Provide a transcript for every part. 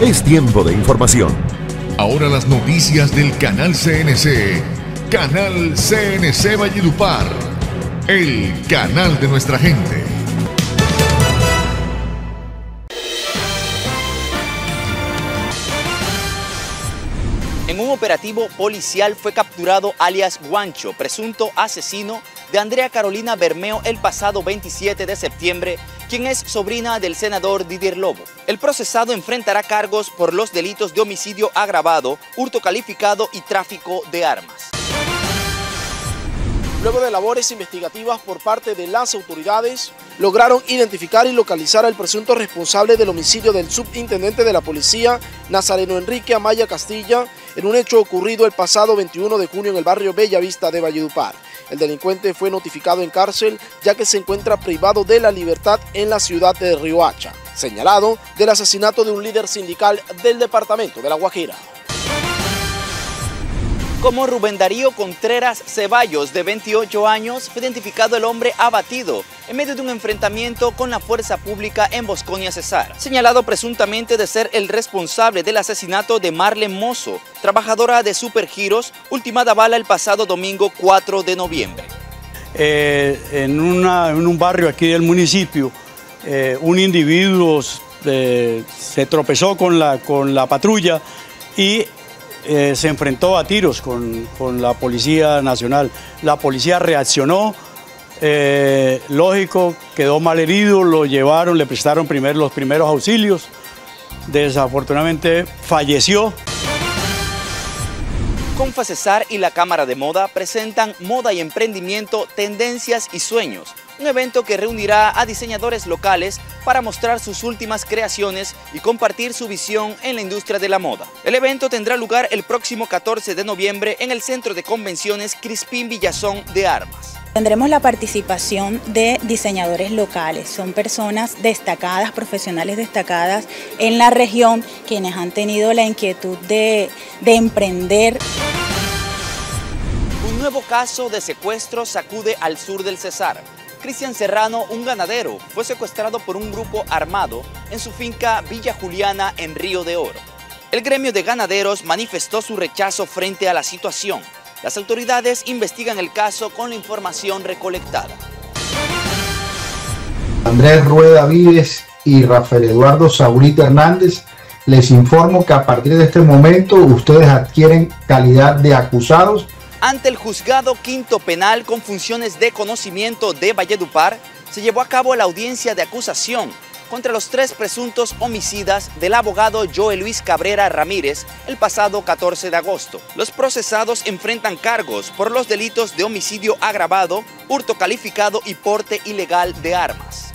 Es tiempo de información. Ahora las noticias del canal CNC. Canal CNC Valledupar. El canal de nuestra gente. En un operativo policial fue capturado alias Guancho, presunto asesino de Andrea Carolina Bermeo el pasado 27 de septiembre, quien es sobrina del senador Didier Lobo. El procesado enfrentará cargos por los delitos de homicidio agravado, hurto calificado y tráfico de armas. Luego de labores investigativas por parte de las autoridades, lograron identificar y localizar al presunto responsable del homicidio del subintendente de la policía, Nazareno Enrique Amaya Castilla, en un hecho ocurrido el pasado 21 de junio en el barrio Bellavista de Valledupar. El delincuente fue notificado en cárcel ya que se encuentra privado de la libertad en la ciudad de Riohacha, señalado del asesinato de un líder sindical del departamento de La Guajira como Rubén Darío Contreras Ceballos, de 28 años, fue identificado el hombre abatido en medio de un enfrentamiento con la fuerza pública en Bosconia Cesar, señalado presuntamente de ser el responsable del asesinato de Marlene Mozo, trabajadora de Supergiros, ultimada bala el pasado domingo 4 de noviembre. Eh, en, un barrio aquí del municipio, eh, un individuo eh, se tropezó con la, con la patrulla y eh, se enfrentó a tiros con, la Policía Nacional. La policía reaccionó, eh, lógico, quedó mal herido, lo llevaron, le prestaron primer, los primeros auxilios. Desafortunadamente falleció. Confa Cesar y la Cámara de Moda presentan Moda y Emprendimiento, Tendencias y Sueños, un evento que reunirá a diseñadores locales para mostrar sus últimas creaciones y compartir su visión en la industria de la moda. El evento tendrá lugar el próximo 14 de noviembre en el Centro de Convenciones Crispín Villazón de Armas. Tendremos la participación de diseñadores locales, son personas destacadas, profesionales destacadas en la región, quienes han tenido la inquietud de, de emprender. Un nuevo caso de secuestro sacude al sur del Cesar. Cristian Serrano, un ganadero, fue secuestrado por un grupo armado en su finca Villa Juliana en Río de Oro. El gremio de ganaderos manifestó su rechazo frente a la situación. Las autoridades investigan el caso con la información recolectada. Andrés Rueda Vives y Rafael Eduardo Saurita Hernández, les informo que a partir de este momento ustedes adquieren calidad de acusados ante el juzgado quinto penal con funciones de conocimiento de Valledupar, se llevó a cabo la audiencia de acusación contra los tres presuntos homicidas del abogado Joe Luis Cabrera Ramírez el pasado 14 de agosto. Los procesados enfrentan cargos por los delitos de homicidio agravado, hurto calificado y porte ilegal de armas.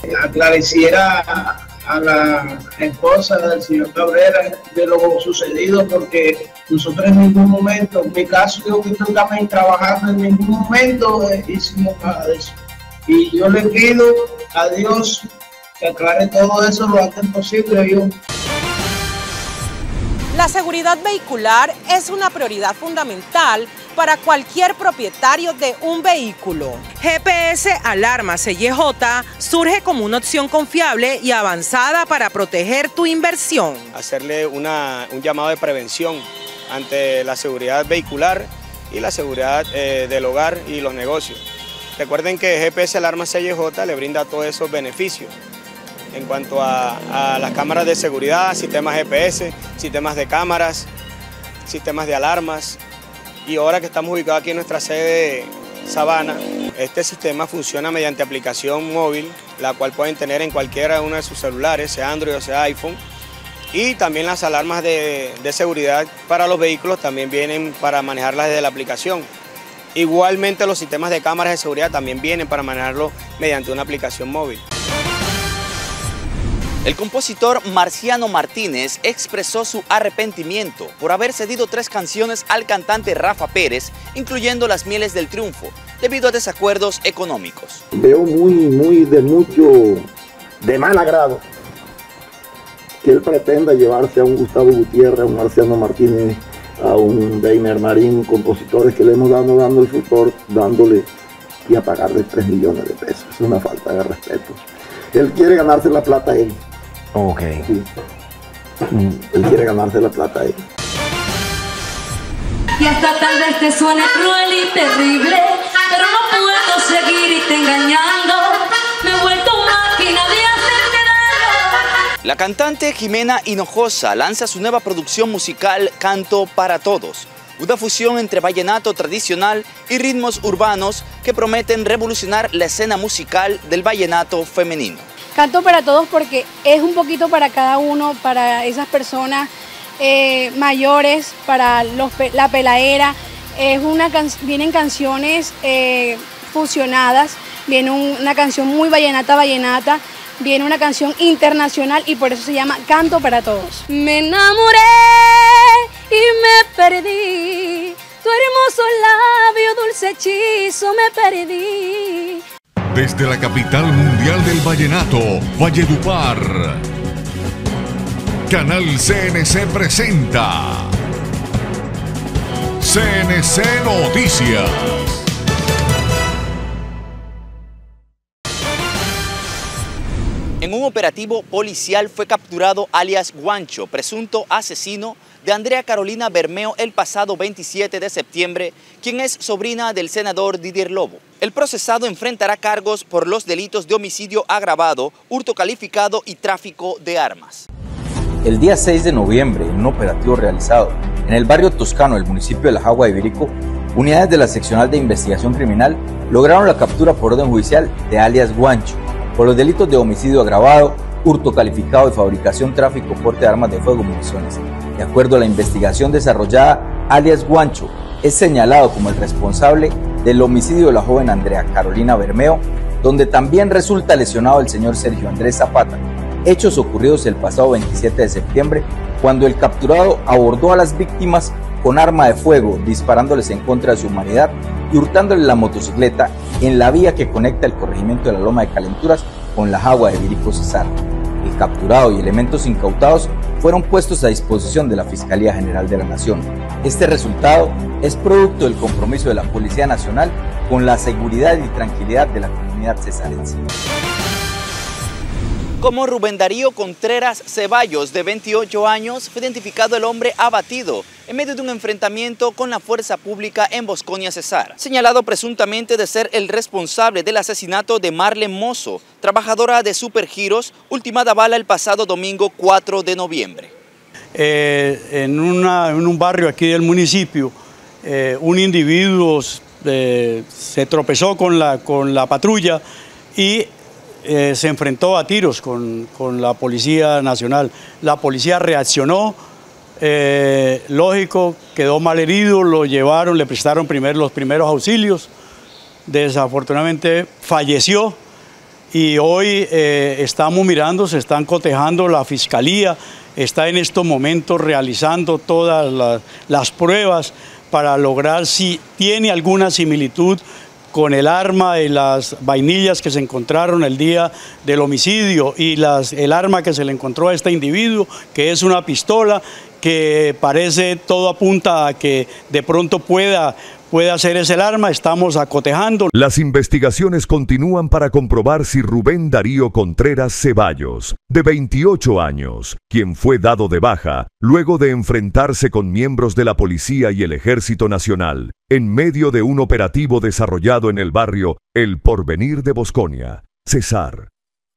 A la esposa del señor Cabrera de lo sucedido porque nosotros en ningún momento, en mi caso yo que estoy también trabajando, en ningún momento hicimos nada de eso. Y yo le pido a Dios que aclare todo eso lo antes posible. Yo. La seguridad vehicular es una prioridad fundamental para cualquier propietario de un vehículo. GPS Alarma CYJ surge como una opción confiable y avanzada para proteger tu inversión. Hacerle un llamado de prevención ante la seguridad vehicular y la seguridad eh, del hogar y los negocios. Recuerden que GPS Alarma CYJ le brinda todos esos beneficios en cuanto a, a las cámaras de seguridad, sistemas GPS, sistemas de cámaras, sistemas de alarmas, y ahora que estamos ubicados aquí en nuestra sede Sabana, este sistema funciona mediante aplicación móvil, la cual pueden tener en cualquiera uno de sus celulares, sea Android o sea iPhone. Y también las alarmas de, de seguridad para los vehículos también vienen para manejarlas desde la aplicación. Igualmente los sistemas de cámaras de seguridad también vienen para manejarlo mediante una aplicación móvil. El compositor Marciano Martínez expresó su arrepentimiento por haber cedido tres canciones al cantante Rafa Pérez, incluyendo Las Mieles del Triunfo, debido a desacuerdos económicos. Veo muy, muy de mucho, de mal agrado, que él pretenda llevarse a un Gustavo Gutiérrez, a un Marciano Martínez, a un Deiner Marín, compositores que le hemos dado dando el futuro, dándole y a pagarle 3 millones de pesos. Es una falta de respeto. Él quiere ganarse la plata él. Ok. Mm, él quiere ganarse la plata ahí. Y hasta tal vez te suene cruel y terrible, pero no puedo seguir y te engañando. Me he vuelto máquina de hacerte daño. La cantante Jimena Hinojosa lanza su nueva producción musical Canto para Todos, una fusión entre vallenato tradicional y ritmos urbanos que prometen revolucionar la escena musical del vallenato femenino. Canto para todos porque es un poquito para cada uno, para esas personas eh, mayores, para la una vienen canciones eh, fusionadas, viene una canción muy vallenata, vallenata, viene una canción internacional y por eso se llama Canto para Todos. Me enamoré y me perdí, tu hermoso labio, dulce hechizo, me perdí. Desde la capital mundial del vallenato, Valledupar Canal CNC presenta CNC Noticias. En un operativo policial fue capturado alias Guancho, presunto asesino de Andrea Carolina Bermeo el pasado 27 de septiembre, quien es sobrina del senador Didier Lobo. El procesado enfrentará cargos por los delitos de homicidio agravado, hurto calificado y tráfico de armas. El día 6 de noviembre, en un operativo realizado en el barrio toscano del municipio de La Jagua de unidades de la seccional de investigación criminal lograron la captura por orden judicial de alias Guancho por los delitos de homicidio agravado, hurto calificado y fabricación, tráfico, porte de armas de fuego municiones. De acuerdo a la investigación desarrollada, alias Guancho es señalado como el responsable del homicidio de la joven Andrea Carolina Bermeo, donde también resulta lesionado el señor Sergio Andrés Zapata, hechos ocurridos el pasado 27 de septiembre, cuando el capturado abordó a las víctimas con arma de fuego, disparándoles en contra de su humanidad y hurtándoles la motocicleta en la vía que conecta el corregimiento de la Loma de Calenturas con la Jagua de Virico Cesar. El capturado y elementos incautados fueron puestos a disposición de la Fiscalía General de la Nación. Este resultado es producto del compromiso de la Policía Nacional con la seguridad y tranquilidad de la comunidad cesarense como Rubén Darío Contreras Ceballos, de 28 años, fue identificado el hombre abatido en medio de un enfrentamiento con la fuerza pública en Bosconia Cesar, señalado presuntamente de ser el responsable del asesinato de Marlene Mozo, trabajadora de Supergiros, ultimada bala el pasado domingo 4 de noviembre. Eh, en, un barrio aquí del municipio, eh, un individuo eh, se tropezó con la patrulla y eh, se enfrentó a tiros con, la Policía Nacional. La policía reaccionó, eh, lógico, quedó mal herido, lo llevaron, le prestaron primer, los primeros auxilios. Desafortunadamente falleció y hoy eh, estamos mirando, se están cotejando, la Fiscalía está en estos momentos realizando todas las pruebas para lograr si tiene alguna similitud con el arma y las vainillas que se encontraron el día del homicidio y las, el arma que se le encontró a este individuo, que es una pistola que parece todo apunta a que de pronto pueda puede hacer ese arma, estamos acotejando. Las investigaciones continúan para comprobar si Rubén Darío Contreras Ceballos, de 28 años, quien fue dado de baja luego de enfrentarse con miembros de la Policía y el Ejército Nacional, en medio de un operativo desarrollado en el barrio El Porvenir de Bosconia, Cesar.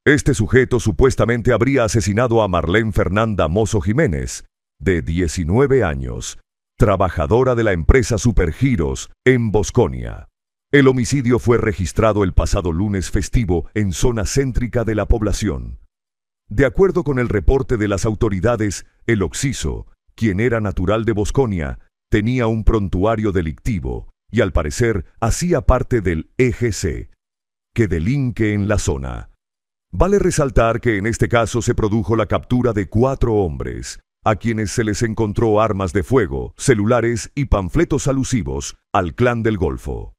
Este sujeto supuestamente habría asesinado a Marlene Fernanda Mozo Jiménez, de 19 años, trabajadora de la empresa Supergiros en Bosconia. El homicidio fue registrado el pasado lunes festivo en zona céntrica de la población. De acuerdo con el reporte de las autoridades, el Oxiso, quien era natural de Bosconia, tenía un prontuario delictivo y al parecer hacía parte del EGC, que delinque en la zona. Vale resaltar que en este caso se produjo la captura de cuatro hombres, a quienes se les encontró armas de fuego, celulares y panfletos alusivos al clan del Golfo.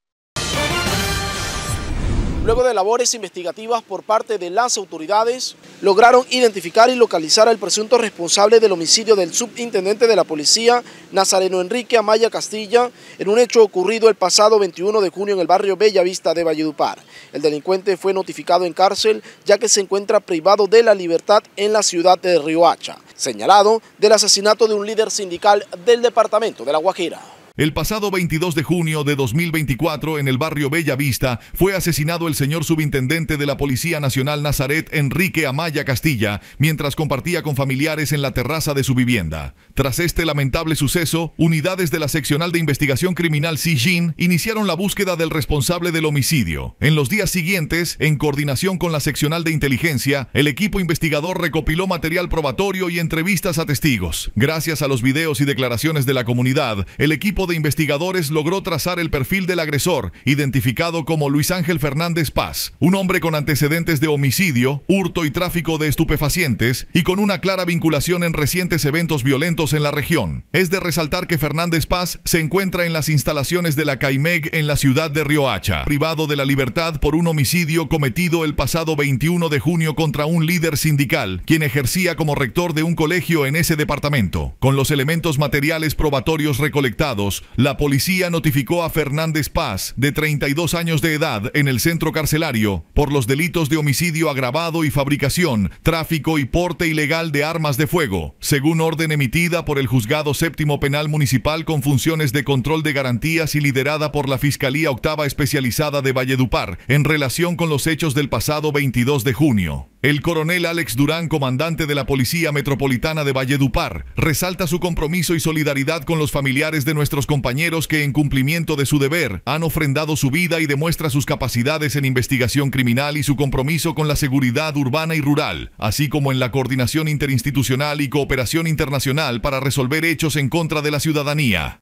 Luego de labores investigativas por parte de las autoridades, lograron identificar y localizar al presunto responsable del homicidio del subintendente de la policía, Nazareno Enrique Amaya Castilla, en un hecho ocurrido el pasado 21 de junio en el barrio Bellavista de Valledupar. El delincuente fue notificado en cárcel ya que se encuentra privado de la libertad en la ciudad de Riohacha, señalado del asesinato de un líder sindical del departamento de La Guajira. El pasado 22 de junio de 2024, en el barrio Bella Vista, fue asesinado el señor subintendente de la Policía Nacional Nazaret, Enrique Amaya Castilla, mientras compartía con familiares en la terraza de su vivienda. Tras este lamentable suceso, unidades de la Seccional de Investigación Criminal CIGIN iniciaron la búsqueda del responsable del homicidio. En los días siguientes, en coordinación con la Seccional de Inteligencia, el equipo investigador recopiló material probatorio y entrevistas a testigos. Gracias a los videos y declaraciones de la comunidad, el equipo de investigadores logró trazar el perfil del agresor, identificado como Luis Ángel Fernández Paz, un hombre con antecedentes de homicidio, hurto y tráfico de estupefacientes y con una clara vinculación en recientes eventos violentos en la región. Es de resaltar que Fernández Paz se encuentra en las instalaciones de la CAIMEG en la ciudad de Riohacha, privado de la libertad por un homicidio cometido el pasado 21 de junio contra un líder sindical, quien ejercía como rector de un colegio en ese departamento. Con los elementos materiales probatorios recolectados, la policía notificó a Fernández Paz, de 32 años de edad, en el centro carcelario, por los delitos de homicidio agravado y fabricación, tráfico y porte ilegal de armas de fuego, según orden emitida por el Juzgado Séptimo Penal Municipal con funciones de control de garantías y liderada por la Fiscalía Octava Especializada de Valledupar, en relación con los hechos del pasado 22 de junio. El coronel Alex Durán, comandante de la Policía Metropolitana de Valledupar, resalta su compromiso y solidaridad con los familiares de nuestros compañeros que en cumplimiento de su deber han ofrendado su vida y demuestra sus capacidades en investigación criminal y su compromiso con la seguridad urbana y rural, así como en la coordinación interinstitucional y cooperación internacional para resolver hechos en contra de la ciudadanía.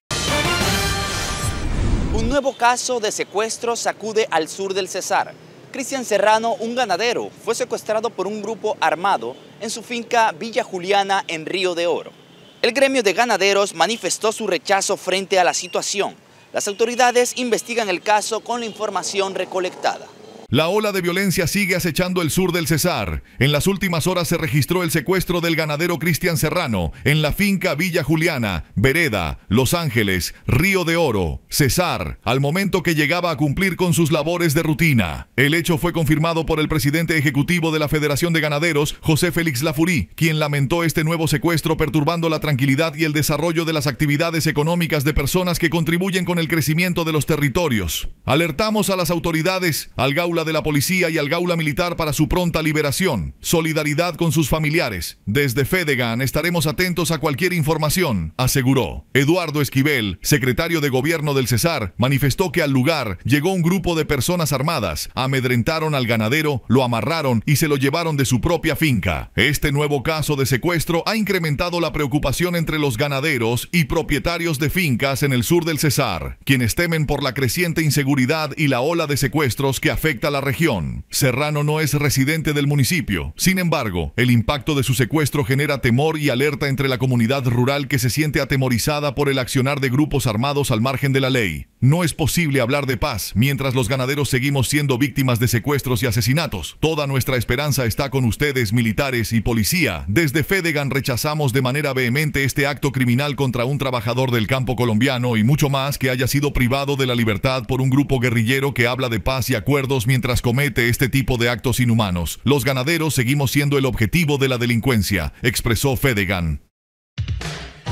Un nuevo caso de secuestro sacude al sur del Cesar. Cristian Serrano, un ganadero, fue secuestrado por un grupo armado en su finca Villa Juliana en Río de Oro. El gremio de ganaderos manifestó su rechazo frente a la situación. Las autoridades investigan el caso con la información recolectada. La ola de violencia sigue acechando el sur del Cesar. En las últimas horas se registró el secuestro del ganadero Cristian Serrano en la finca Villa Juliana, Vereda, Los Ángeles, Río de Oro, Cesar, al momento que llegaba a cumplir con sus labores de rutina. El hecho fue confirmado por el presidente ejecutivo de la Federación de Ganaderos, José Félix Lafurí, quien lamentó este nuevo secuestro perturbando la tranquilidad y el desarrollo de las actividades económicas de personas que contribuyen con el crecimiento de los territorios. Alertamos a las autoridades, al Gaula de la Policía y al Gaula Militar para su pronta liberación. Solidaridad con sus familiares. Desde Fedegan estaremos atentos a cualquier información, aseguró. Eduardo Esquivel, secretario de Gobierno del Cesar, manifestó que al lugar llegó un grupo de personas armadas, amedrentaron al ganadero, lo amarraron y se lo llevaron de su propia finca. Este nuevo caso de secuestro ha incrementado la preocupación entre los ganaderos y propietarios de fincas en el sur del Cesar, quienes temen por la creciente inseguridad y la ola de secuestros que afecta la región. Serrano no es residente del municipio. Sin embargo, el impacto de su secuestro genera temor y alerta entre la comunidad rural que se siente atemorizada por el accionar de grupos armados al margen de la ley. No es posible hablar de paz mientras los ganaderos seguimos siendo víctimas de secuestros y asesinatos. Toda nuestra esperanza está con ustedes, militares y policía. Desde Fedegan rechazamos de manera vehemente este acto criminal contra un trabajador del campo colombiano y mucho más que haya sido privado de la libertad por un grupo guerrillero que habla de paz y acuerdos mientras comete este tipo de actos inhumanos. Los ganaderos seguimos siendo el objetivo de la delincuencia, expresó Fedegan.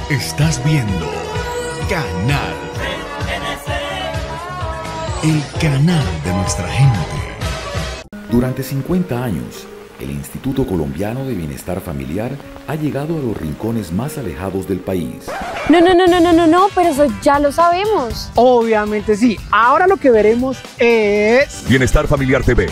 Estás viendo Canal el canal de nuestra gente. Durante 50 años, el Instituto Colombiano de Bienestar Familiar ha llegado a los rincones más alejados del país. No, no, no, no, no, no, no, pero eso ya lo sabemos. Obviamente sí. Ahora lo que veremos es... Bienestar Familiar TV.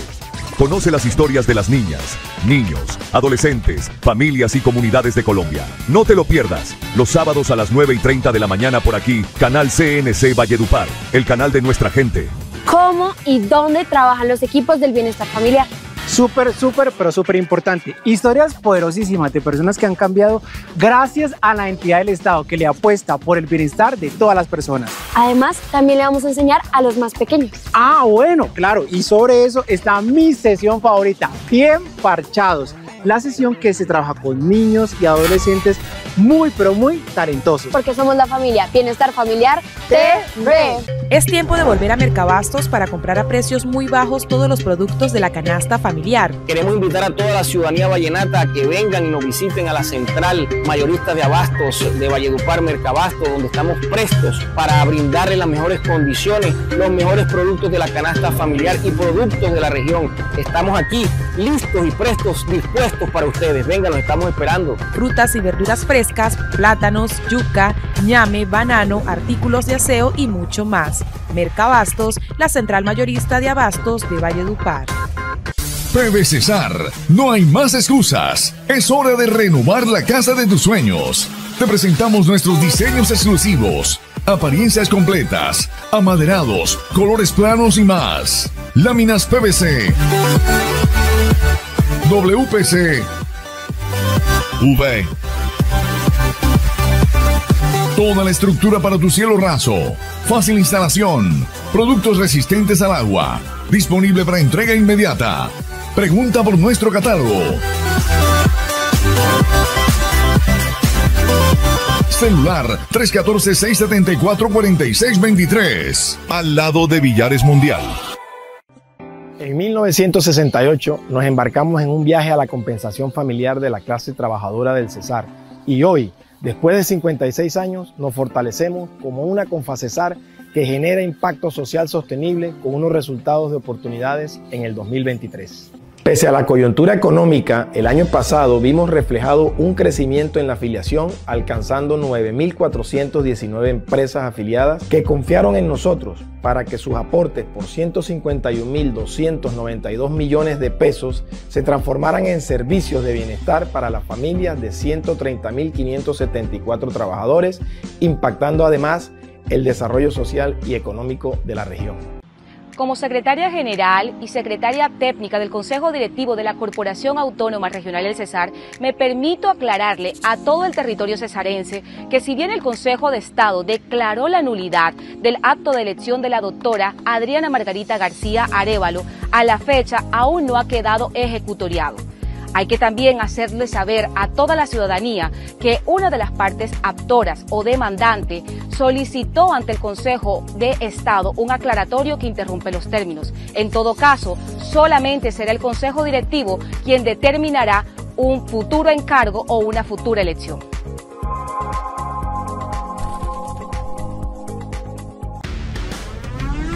Conoce las historias de las niñas, niños, adolescentes, familias y comunidades de Colombia. No te lo pierdas. Los sábados a las 9 y 30 de la mañana por aquí, Canal CNC Valledupar, el canal de nuestra gente. ¿Cómo y dónde trabajan los equipos del bienestar familiar? Súper, súper, pero súper importante. Historias poderosísimas de personas que han cambiado gracias a la entidad del Estado que le apuesta por el bienestar de todas las personas. Además, también le vamos a enseñar a los más pequeños. Ah, bueno, claro. Y sobre eso está mi sesión favorita, Bien Parchados la sesión que se trabaja con niños y adolescentes muy pero muy talentosos. Porque somos la familia Bienestar Familiar TV. Es tiempo de volver a Mercabastos para comprar a precios muy bajos todos los productos de la canasta familiar. Queremos invitar a toda la ciudadanía vallenata a que vengan y nos visiten a la central mayorista de abastos de Valledupar Mercabasto, donde estamos prestos para brindarle las mejores condiciones, los mejores productos de la canasta familiar y productos de la región. Estamos aquí listos y prestos, dispuestos para ustedes. Vengan, los estamos esperando. Frutas y verduras frescas, plátanos, yuca, ñame, banano, artículos de aseo y mucho más. Mercabastos, la central mayorista de abastos de Valledupar. PB Cesar, no hay más excusas. Es hora de renovar la casa de tus sueños. Te presentamos nuestros diseños exclusivos, apariencias completas, amaderados, colores planos y más. Láminas PVC. WPC. V. Toda la estructura para tu cielo raso. Fácil instalación. Productos resistentes al agua. Disponible para entrega inmediata. Pregunta por nuestro catálogo. Celular 314-674-4623. Al lado de Villares Mundial. En 1968 nos embarcamos en un viaje a la compensación familiar de la clase trabajadora del Cesar y hoy, después de 56 años, nos fortalecemos como una Confacesar que genera impacto social sostenible con unos resultados de oportunidades en el 2023. Pese a la coyuntura económica, el año pasado vimos reflejado un crecimiento en la afiliación, alcanzando 9.419 empresas afiliadas que confiaron en nosotros para que sus aportes por 151.292 millones de pesos se transformaran en servicios de bienestar para las familias de 130.574 trabajadores, impactando además el desarrollo social y económico de la región. Como secretaria general y secretaria técnica del Consejo Directivo de la Corporación Autónoma Regional del Cesar, me permito aclararle a todo el territorio cesarense que si bien el Consejo de Estado declaró la nulidad del acto de elección de la doctora Adriana Margarita García Arevalo, a la fecha aún no ha quedado ejecutoriado. Hay que también hacerle saber a toda la ciudadanía que una de las partes actoras o demandante solicitó ante el Consejo de Estado un aclaratorio que interrumpe los términos. En todo caso, solamente será el Consejo Directivo quien determinará un futuro encargo o una futura elección.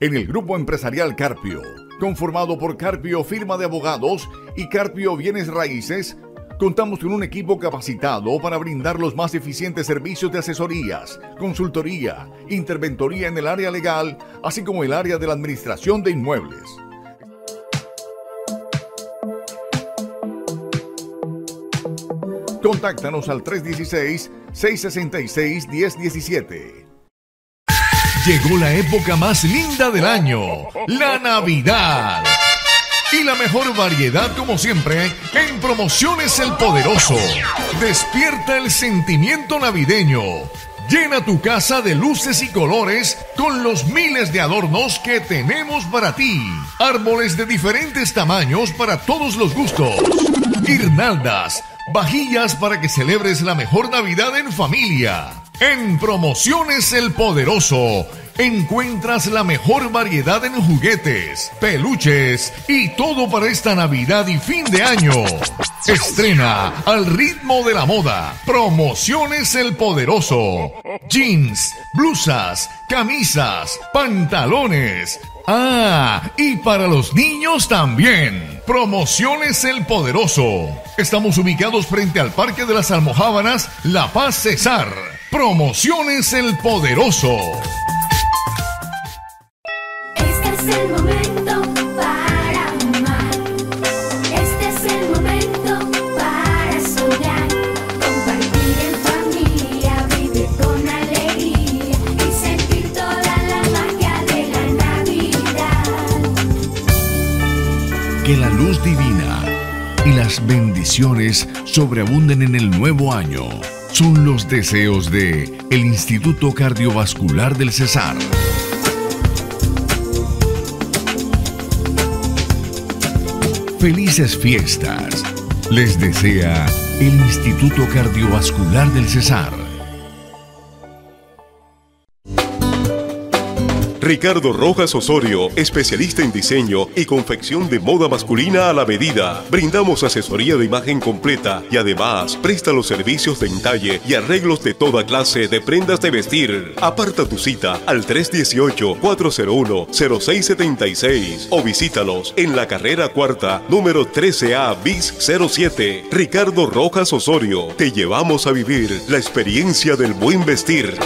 En el grupo empresarial Carpio conformado por Carpio Firma de Abogados y Carpio Bienes Raíces, contamos con un equipo capacitado para brindar los más eficientes servicios de asesorías, consultoría, interventoría en el área legal, así como el área de la administración de inmuebles. Contáctanos al 316-666-1017. Llegó la época más linda del año, la Navidad. Y la mejor variedad, como siempre, en Promociones El Poderoso. Despierta el sentimiento navideño. Llena tu casa de luces y colores con los miles de adornos que tenemos para ti. Árboles de diferentes tamaños para todos los gustos. Guirnaldas, vajillas para que celebres la mejor Navidad en familia. En Promociones El Poderoso encuentras la mejor variedad en juguetes, peluches y todo para esta Navidad y fin de año. Estrena al ritmo de la moda. Promociones El Poderoso. Jeans, blusas, camisas, pantalones. Ah, y para los niños también. Promociones El Poderoso. Estamos ubicados frente al Parque de las Almojábanas, La Paz Cesar. Promociones El Poderoso. Este es el momento para amar. Este es el momento para soñar. Compartir en familia, vivir con alegría y sentir toda la magia de la Navidad. Que la luz divina y las bendiciones sobreabunden en el nuevo año. Son los deseos de el Instituto Cardiovascular del Cesar. Felices fiestas. Les desea el Instituto Cardiovascular del Cesar. Ricardo Rojas Osorio, especialista en diseño y confección de moda masculina a la medida. Brindamos asesoría de imagen completa y además presta los servicios de entalle y arreglos de toda clase de prendas de vestir. Aparta tu cita al 318-401-0676 o visítalos en la carrera cuarta, número 13A bis 07. Ricardo Rojas Osorio, te llevamos a vivir la experiencia del buen vestir.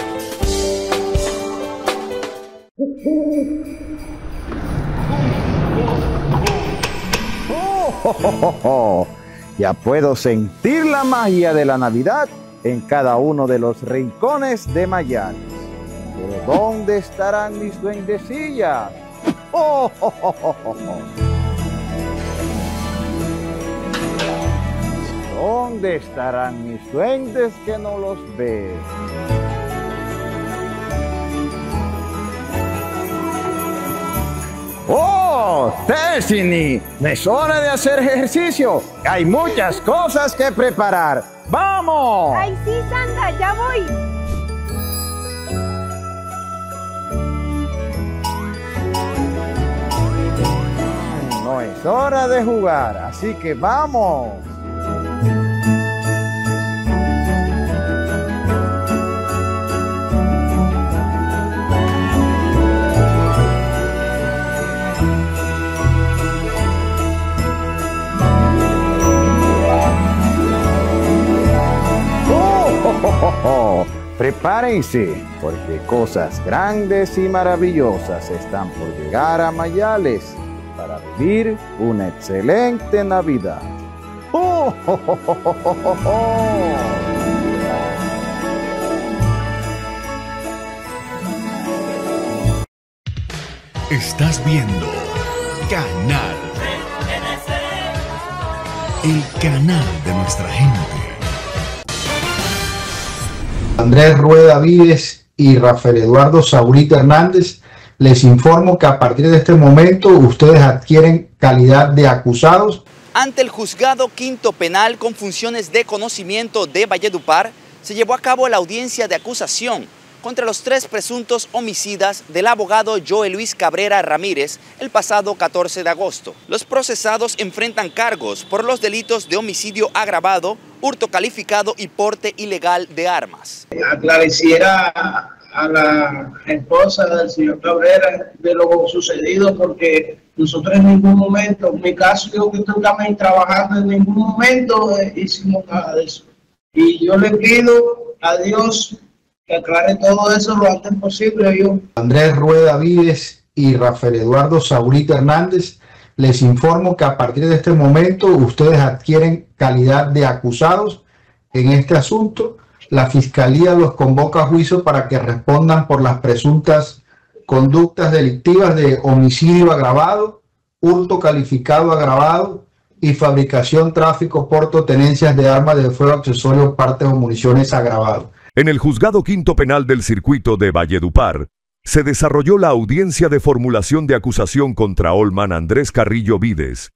Ya puedo sentir la magia de la Navidad en cada uno de los rincones de Mayales. Pero ¿dónde estarán mis duendecillas? ¡Oh, oh, oh, oh, oh! ¿Dónde estarán mis duendes que no los veo? ¡Oh, Destiny! Es hora de hacer ejercicio. Hay muchas cosas que preparar. ¡Vamos! Ay, sí, Sandra, ya voy. No es hora de jugar, así que vamos. Prepárense, porque cosas grandes y maravillosas están por llegar a Mayales para vivir una excelente Navidad. ¡Oh, oh, oh, oh, oh, oh, oh! Estás viendo Canal. El canal de nuestra gente. Andrés Rueda Vides y Rafael Eduardo Saurita Hernández, les informo que a partir de este momento ustedes adquieren calidad de acusados. Ante el juzgado quinto penal con funciones de conocimiento de Valledupar, se llevó a cabo la audiencia de acusación contra los tres presuntos homicidas del abogado Joel Luis Cabrera Ramírez el pasado 14 de agosto. Los procesados enfrentan cargos por los delitos de homicidio agravado, hurto calificado y porte ilegal de armas. aclareciera a la esposa del señor Cabrera de lo sucedido porque nosotros en ningún momento, en mi caso yo que estoy también trabajando, en ningún momento eh, hicimos nada de eso. Y yo le pido a Dios que aclare todo eso lo antes posible. Yo. Andrés Rueda Vides y Rafael Eduardo Saurita Hernández, les informo que a partir de este momento ustedes adquieren calidad de acusados en este asunto. La Fiscalía los convoca a juicio para que respondan por las presuntas conductas delictivas de homicidio agravado, hurto calificado agravado y fabricación, tráfico, porto, tenencias de armas de fuego, accesorios, partes o municiones agravado. En el juzgado quinto penal del circuito de Valledupar, se desarrolló la audiencia de formulación de acusación contra Olman Andrés Carrillo Vides,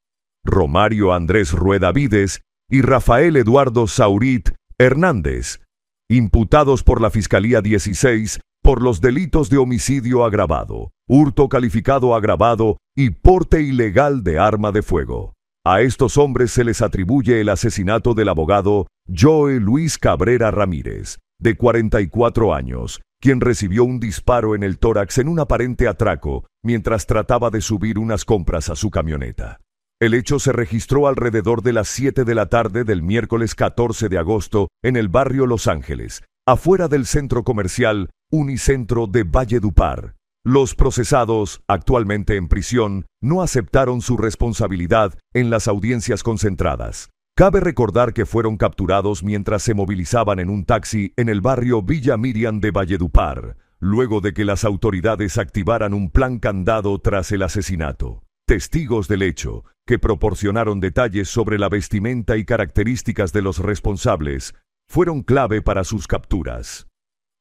Romario Andrés Rueda Vides y Rafael Eduardo Saurit Hernández, imputados por la Fiscalía 16 por los delitos de homicidio agravado, hurto calificado agravado y porte ilegal de arma de fuego. A estos hombres se les atribuye el asesinato del abogado Joe Luis Cabrera Ramírez, de 44 años, quien recibió un disparo en el tórax en un aparente atraco mientras trataba de subir unas compras a su camioneta. El hecho se registró alrededor de las 7 de la tarde del miércoles 14 de agosto en el barrio Los Ángeles, afuera del centro comercial Unicentro de Valledupar. Los procesados, actualmente en prisión, no aceptaron su responsabilidad en las audiencias concentradas. Cabe recordar que fueron capturados mientras se movilizaban en un taxi en el barrio Villa Miriam de Valledupar, luego de que las autoridades activaran un plan candado tras el asesinato. Testigos del hecho, que proporcionaron detalles sobre la vestimenta y características de los responsables, fueron clave para sus capturas.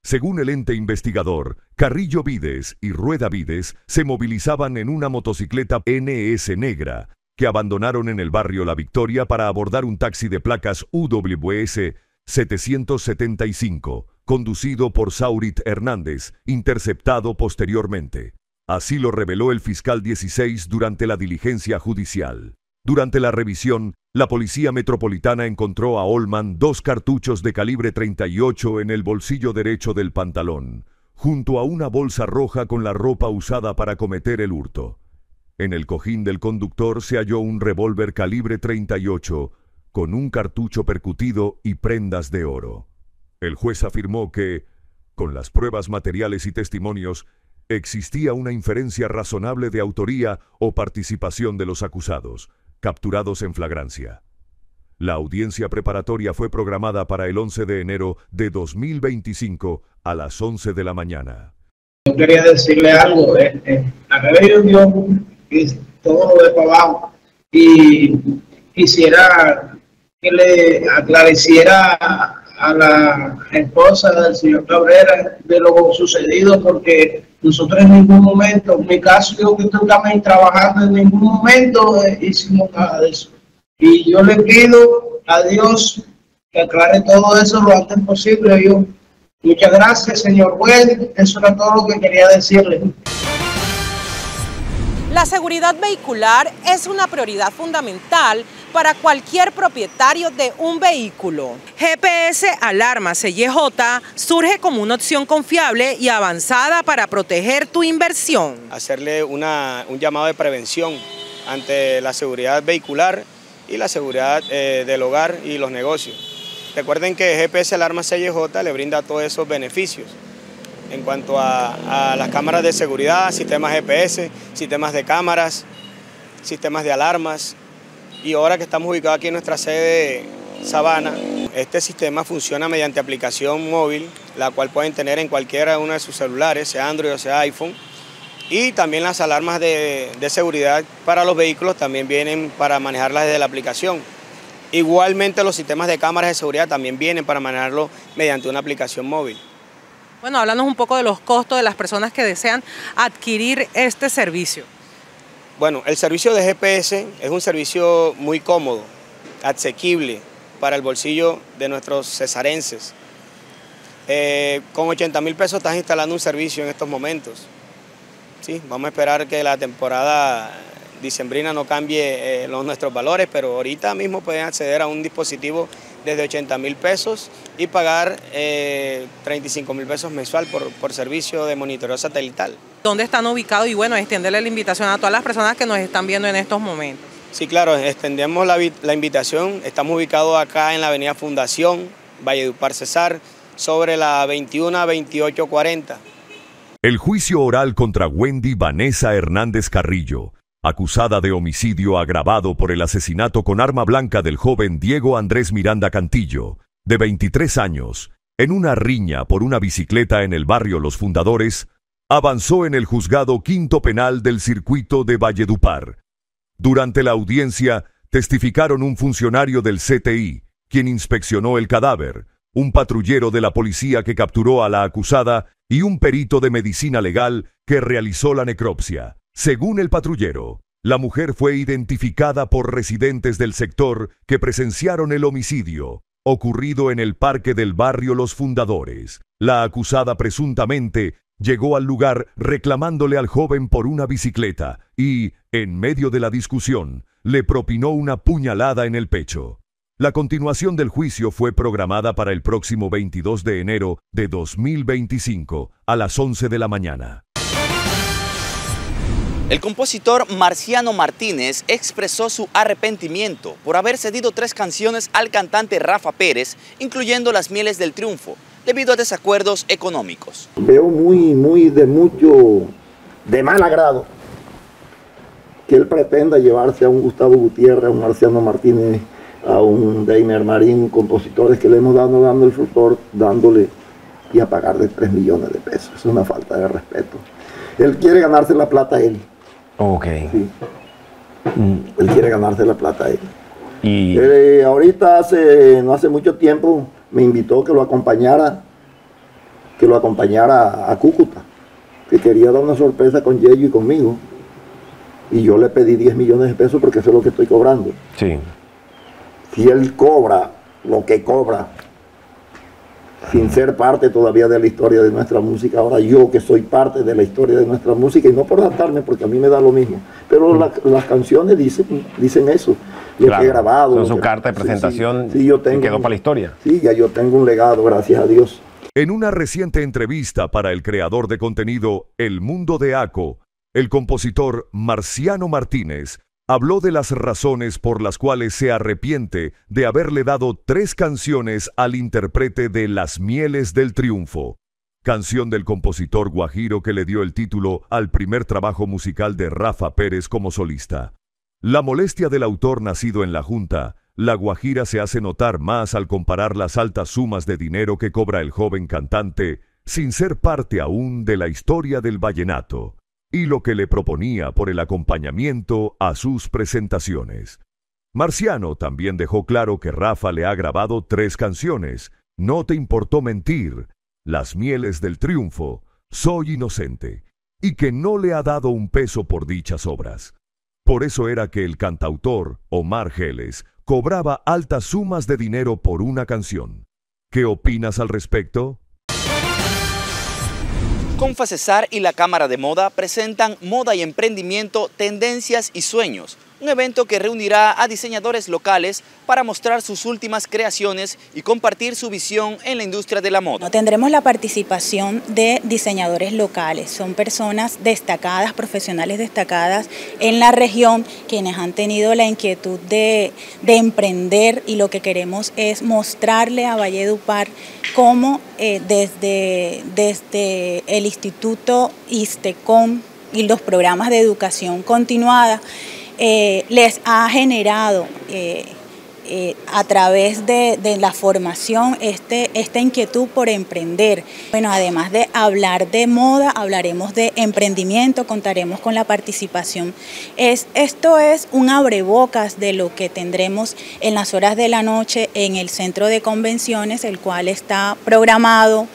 Según el ente investigador, Carrillo Vides y Rueda Vides se movilizaban en una motocicleta NS negra, que abandonaron en el barrio La Victoria para abordar un taxi de placas UWS 775, conducido por Saurit Hernández, interceptado posteriormente. Así lo reveló el fiscal 16 durante la diligencia judicial. Durante la revisión, la Policía Metropolitana encontró a Olman dos cartuchos de calibre 38 en el bolsillo derecho del pantalón, junto a una bolsa roja con la ropa usada para cometer el hurto. En el cojín del conductor se halló un revólver calibre 38 con un cartucho percutido y prendas de oro. El juez afirmó que, con las pruebas materiales y testimonios, existía una inferencia razonable de autoría o participación de los acusados, capturados en flagrancia. La audiencia preparatoria fue programada para el 11 de enero de 2025 a las 11 de la mañana. Yo quería decirle algo, eh, eh, es todo lo de para abajo, y quisiera que le aclareciera a la esposa del señor Cabrera de lo sucedido, porque nosotros en ningún momento, en mi caso yo que también trabajando, en ningún momento eh, hicimos nada de eso. Y yo le pido a Dios que aclare todo eso lo antes posible. Yo, muchas gracias, señor juez. Eso era todo lo que quería decirle. La seguridad vehicular es una prioridad fundamental para cualquier propietario de un vehículo. GPS Alarma CYJ surge como una opción confiable y avanzada para proteger tu inversión. Hacerle una, un llamado de prevención ante la seguridad vehicular y la seguridad eh, del hogar y los negocios. Recuerden que GPS Alarma CYJ le brinda todos esos beneficios en cuanto a, las cámaras de seguridad, sistemas GPS, sistemas de cámaras, sistemas de alarmas. Y ahora que estamos ubicados aquí en nuestra sede Sabana, este sistema funciona mediante aplicación móvil, la cual pueden tener en cualquiera uno de sus celulares, sea Android o sea iPhone. Y también las alarmas de, de seguridad para los vehículos también vienen para manejarlas desde la aplicación. Igualmente los sistemas de cámaras de seguridad también vienen para manejarlo mediante una aplicación móvil. Bueno, háblanos un poco de los costos de las personas que desean adquirir este servicio. Bueno, el servicio de GPS es un servicio muy cómodo, asequible para el bolsillo de nuestros cesarenses. Eh, con 80 mil pesos estás instalando un servicio en estos momentos. Sí, vamos a esperar que la temporada dicembrina no cambie eh, los, nuestros valores, pero ahorita mismo pueden acceder a un dispositivo desde 80 mil pesos y pagar eh, 35 mil pesos mensual por, por servicio de monitoreo satelital. ¿Dónde están ubicados? Y bueno, extenderle la invitación a todas las personas que nos están viendo en estos momentos. Sí, claro, extendemos la, la invitación. Estamos ubicados acá en la avenida Fundación, Valledupar Cesar, sobre la 21 a 2840. El juicio oral contra Wendy Vanessa Hernández Carrillo, acusada de homicidio agravado por el asesinato con arma blanca del joven Diego Andrés Miranda Cantillo, de 23 años, en una riña por una bicicleta en el barrio Los Fundadores, avanzó en el juzgado quinto penal del circuito de Valledupar. Durante la audiencia, testificaron un funcionario del CTI, quien inspeccionó el cadáver, un patrullero de la policía que capturó a la acusada y un perito de medicina legal que realizó la necropsia. Según el patrullero, la mujer fue identificada por residentes del sector que presenciaron el homicidio, ocurrido en el parque del barrio Los Fundadores. La acusada presuntamente llegó al lugar reclamándole al joven por una bicicleta y, en medio de la discusión, le propinó una puñalada en el pecho. La continuación del juicio fue programada para el próximo 22 de enero de 2025 a las 11 de la mañana. El compositor Marciano Martínez expresó su arrepentimiento por haber cedido tres canciones al cantante Rafa Pérez, incluyendo Las Mieles del Triunfo, debido a desacuerdos económicos. Veo muy, muy de mucho, de mal agrado, que él pretenda llevarse a un Gustavo Gutiérrez, a un Marciano Martínez, a un Deiner Marín, compositores que le hemos dado dando el frutor, dándole y a pagarle 3 millones de pesos. Es una falta de respeto. Él quiere ganarse la plata él. Ok. Sí. Él quiere ganarse la plata él. Y Eh, ahorita hace, no hace mucho tiempo me invitó que lo acompañara, que lo acompañara a Cúcuta, que quería dar una sorpresa con Yello y conmigo. Y yo le pedí 10 millones de pesos porque eso es lo que estoy cobrando. sí. Si él cobra lo que cobra, sin ser parte todavía de la historia de nuestra música, ahora yo que soy parte de la historia de nuestra música, y no por adaptarme, porque a mí me da lo mismo, pero la- las canciones dicen, dicen eso, lo Claro, que he grabado. son su que- carta de sí, sí. presentación Sí, yo que tengo, quedó para la historia. Sí, ya yo tengo un legado, gracias a Dios. En una reciente entrevista para el creador de contenido El Mundo de Aco, el compositor Marciano Martínez habló de las razones por las cuales se arrepiente de haberle dado tres canciones al intérprete de Las Mieles del Triunfo, canción del compositor guajiro que le dio el título al primer trabajo musical de Rafa Pérez como solista. La molestia del autor nacido en la Junta, la Guajira se hace notar más al comparar las altas sumas de dinero que cobra el joven cantante sin ser parte aún de la historia del vallenato y lo que le proponía por el acompañamiento a sus presentaciones. Marciano también dejó claro que Rafa le ha grabado tres canciones, No te importó mentir, Las mieles del triunfo, Soy inocente, y que no le ha dado un peso por dichas obras. Por eso era que el cantautor, Omar Geles, cobraba altas sumas de dinero por una canción. ¿Qué opinas al respecto? Confa Cesar y la Cámara de Moda presentan Moda y Emprendimiento, Tendencias y Sueños, un evento que reunirá a diseñadores locales para mostrar sus últimas creaciones y compartir su visión en la industria de la moda. Tendremos la participación de diseñadores locales, son personas destacadas, profesionales destacadas en la región, quienes han tenido la inquietud de, de emprender y lo que queremos es mostrarle a Valledupar cómo eh, desde, desde el Instituto ISTECOM y los programas de educación continuada eh, les ha generado eh, eh, a través de, la formación este, esta inquietud por emprender. Bueno, además de hablar de moda, hablaremos de emprendimiento, contaremos con la participación. Es, esto es un abrebocas de lo que tendremos en las horas de la noche en el centro de convenciones, el cual está programado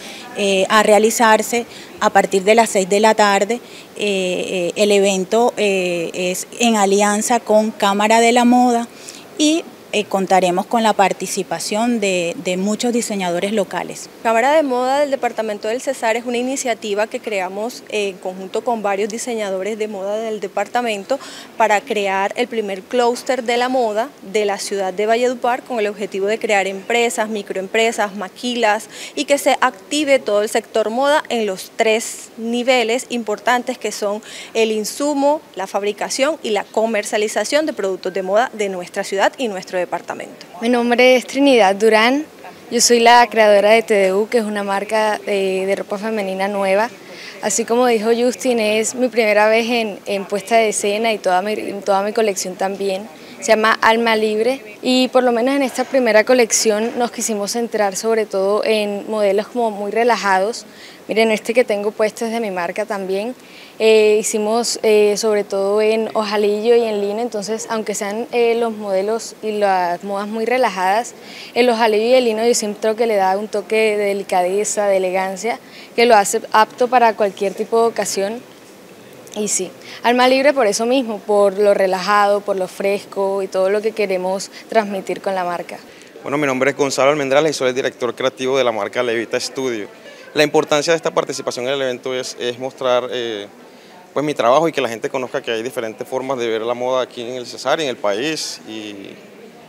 eh, a realizarse a partir de las 6 de la tarde. Eh, eh, el evento es en alianza con Cámara de la Moda y eh, contaremos con la participación de, muchos diseñadores locales. Cámara de Moda del Departamento del Cesar es una iniciativa que creamos en conjunto con varios diseñadores de moda del departamento para crear el primer clúster de la moda de la ciudad de Valledupar con el objetivo de crear empresas, microempresas, maquilas y que se active todo el sector moda en los tres niveles importantes que son el insumo, la fabricación y la comercialización de productos de moda de nuestra ciudad y nuestro departamento. Mi nombre es Trinidad Durán, yo soy la creadora de TDU, que es una marca de, de ropa femenina nueva. Así como dijo Justin, es mi primera vez en, en puesta de escena y toda mi, toda mi colección también. Se llama Alma Libre y por lo menos en esta primera colección nos quisimos centrar sobre todo en modelos como muy relajados, Miren, este que tengo puesto es de mi marca también. Eh, hicimos eh, sobre todo en hojalillo y en lino, entonces aunque sean eh, los modelos y las modas muy relajadas, el hojalillo y el lino yo siento que le da un toque de delicadeza, de elegancia, que lo hace apto para cualquier tipo de ocasión. Y sí, alma libre por eso mismo, por lo relajado, por lo fresco y todo lo que queremos transmitir con la marca. Bueno, mi nombre es Gonzalo Almendrales y soy el director creativo de la marca Levita Studio. La importancia de esta participación en el evento es, es mostrar eh, pues mi trabajo y que la gente conozca que hay diferentes formas de ver la moda aquí en el Cesar y en el país y,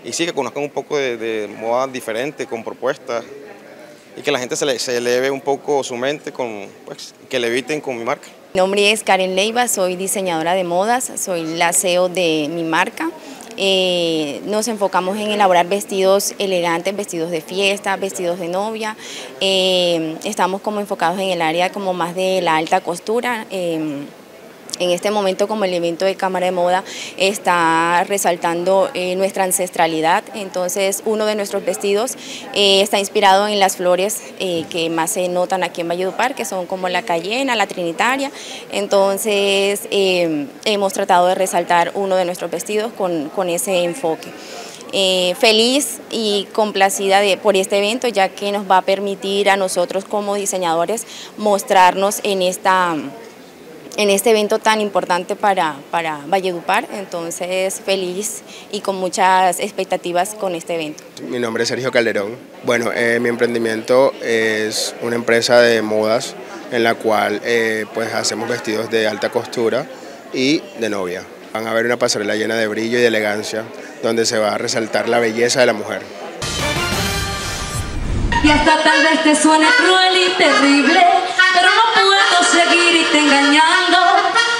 y sí, que conozcan un poco de, de moda diferente, con propuestas y que la gente se, le, se eleve un poco su mente, con, pues, que le eviten con mi marca. Mi nombre es Karen Leiva, soy diseñadora de modas, soy la CEO de mi marca. Eh, nos enfocamos en elaborar vestidos elegantes, vestidos de fiesta, vestidos de novia. Eh, estamos como enfocados en el área como más de la alta costura. Eh, en este momento como el evento de Cámara de Moda está resaltando eh, nuestra ancestralidad, entonces uno de nuestros vestidos eh, está inspirado en las flores eh, que más se notan aquí en Valledupar, que son como la cayena, la trinitaria, entonces hemos tratado de resaltar uno de nuestros vestidos con, ese enfoque. Feliz y complacida por este evento, ya que nos va a permitir a nosotros como diseñadores mostrarnos en esta en este evento tan importante para, para Valledupar, entonces feliz y con muchas expectativas con este evento. Mi nombre es Sergio Calderón. Bueno, eh, mi emprendimiento es una empresa de modas en la cual eh, pues hacemos vestidos de alta costura y de novia. Van a ver una pasarela llena de brillo y de elegancia donde se va a resaltar la belleza de la mujer. Y hasta tal vez te suene cruel y terrible, seguirte engañando.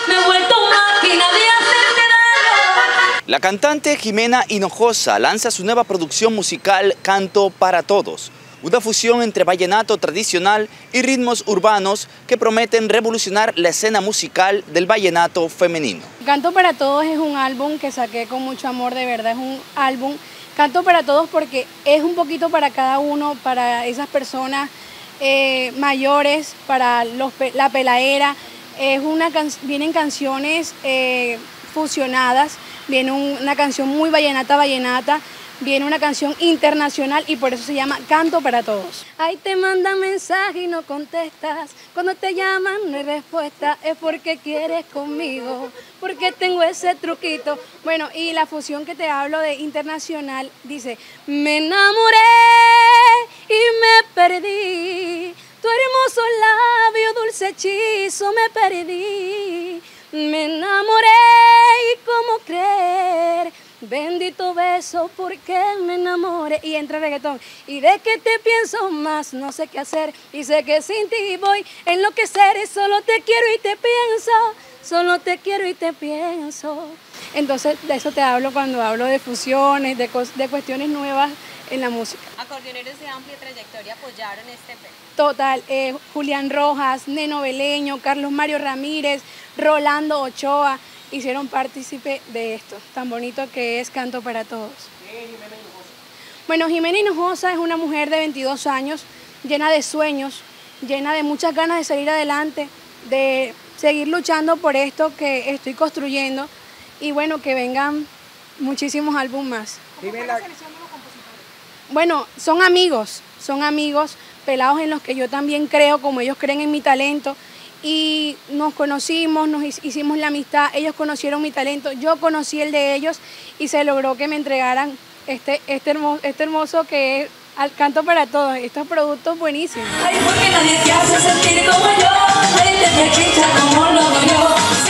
Me he vuelto máquina de hacerte daño. La cantante Jimena Hinojosa lanza su nueva producción musical Canto para Todos, una fusión entre vallenato tradicional y ritmos urbanos que prometen revolucionar la escena musical del vallenato femenino. Canto para Todos es un álbum que saqué con mucho amor, de verdad es un álbum. Canto para Todos porque es un poquito para cada uno, para esas personas eh, mayores, para los, la pelaera. Es una vienen canciones eh, fusionadas, viene un- una canción muy vallenata, vallenata, viene una canción internacional y por eso se llama Canto para Todos. Ahí te mandan mensaje y no contestas, cuando te llaman no hay respuesta, es porque quieres conmigo, porque tengo ese truquito. Bueno, y la fusión que te hablo de internacional dice, me enamoré y me perdí, tu hermoso labio, dulce hechizo, me perdí. Me enamoré y cómo creer, bendito beso porque me enamoré. Y entra reggaetón. Y de que te pienso más, no sé qué hacer. Y sé que sin ti voy a enloquecer. Y solo te quiero y te pienso, solo te quiero y te pienso. Entonces de eso te hablo cuando hablo de fusiones, de, de cuestiones nuevas en la música. Acordeoneros de amplia trayectoria apoyaron este evento. Total, eh, Julián Rojas, Neno Beleño, Carlos Mario Ramírez, Rolando Ochoa hicieron partícipe de esto, tan bonito que es Canto para Todos. Bueno, Jimena Hinojosa es una mujer de 22 años, llena de sueños, llena de muchas ganas de salir adelante, de seguir luchando por esto que estoy construyendo y bueno, que vengan muchísimos álbumes más. Bueno, son amigos, son amigos pelados en los que yo también creo, como ellos creen en mi talento. Y nos conocimos, nos hic- hicimos la amistad, ellos conocieron mi talento, yo conocí el de ellos y se logró que me entregaran este, este, hermoso, este hermoso que es al canto para todos, estos productos buenísimos.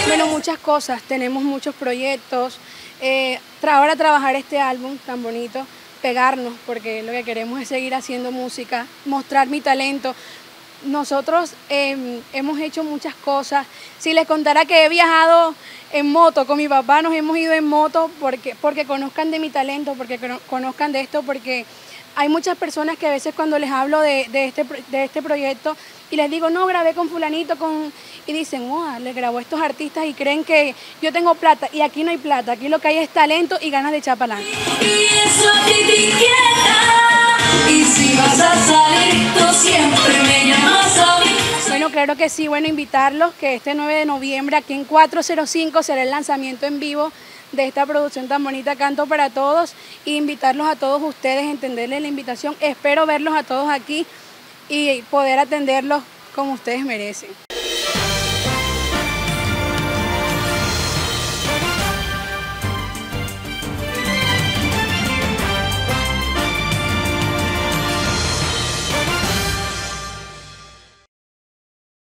Bueno, muchas cosas, tenemos muchos proyectos. Eh, ahora trabajar este álbum tan bonito, pegarnos, porque lo que queremos es seguir haciendo música, mostrar mi talento. Nosotros eh, hemos hecho muchas cosas. Si les contara que he viajado en moto con mi papá, nos hemos ido en moto porque, porque conozcan de mi talento, porque cono- conozcan de esto, porque hay muchas personas que a veces cuando les hablo de, este, de este proyecto y les digo, no, grabé con fulanito, con... y dicen, wow, le grabó a estos artistas y creen que yo tengo plata. Y aquí no hay plata, aquí lo que hay es talento y ganas de inquieta. Y si vas a salir, tú siempre me a mí. Bueno, claro que sí, bueno, invitarlos que este 9 de noviembre aquí en 405 será el lanzamiento en vivo de esta producción tan bonita Canto para Todos e invitarlos a todos ustedes, entenderles la invitación. Espero verlos a todos aquí y poder atenderlos como ustedes merecen.